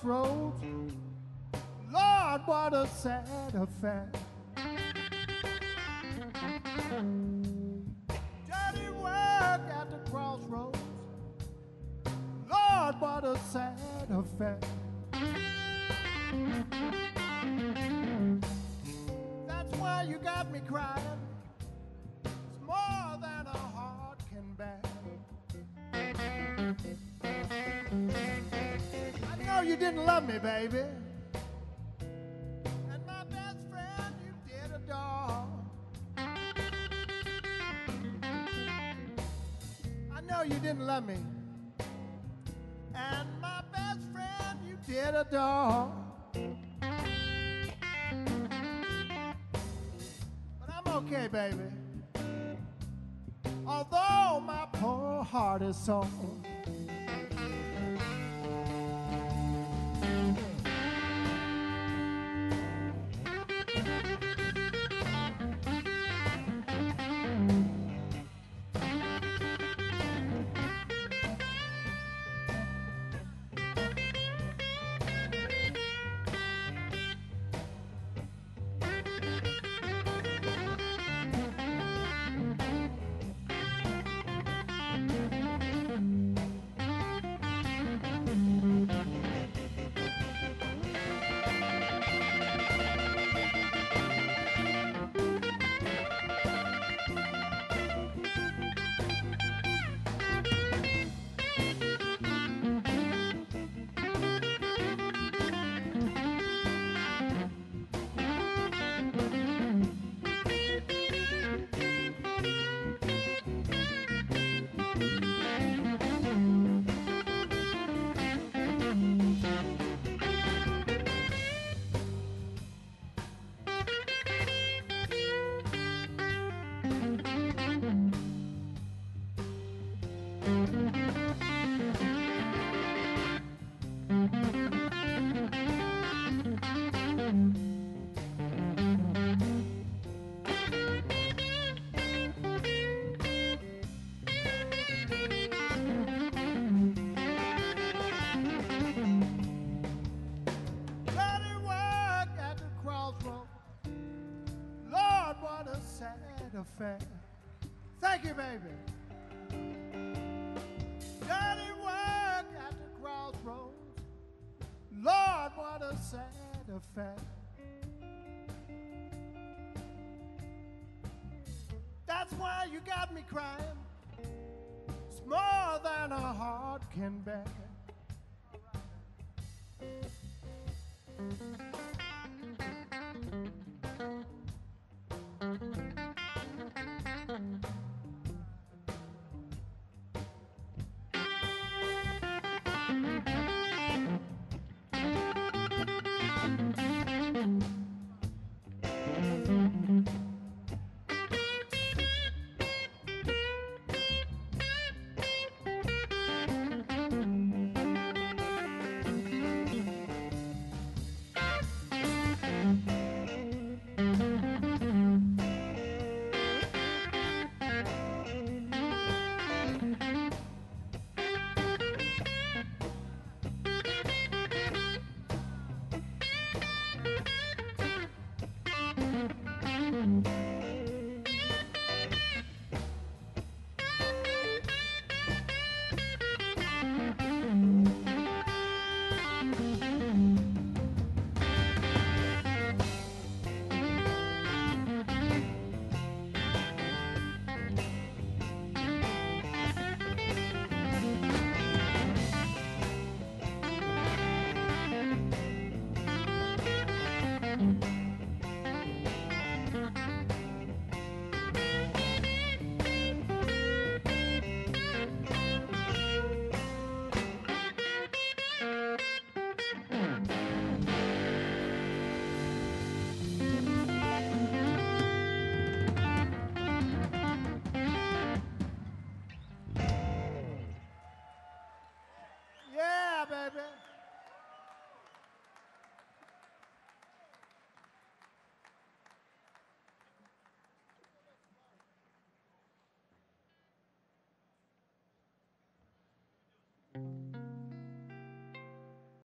crossroads. Lord, what a sad affair. Dirty work at the crossroads. Lord, what a sad affair. That's why you got me crying. You didn't love me, baby. And my best friend you did adore. I know you didn't love me. And my best friend you did adore. But I'm okay, baby. Although my poor heart is sore. Affair. Thank you, baby. Dirty work at the crossroads. Lord, what a sad affair. That's why you got me crying. It's more than a heart can bear.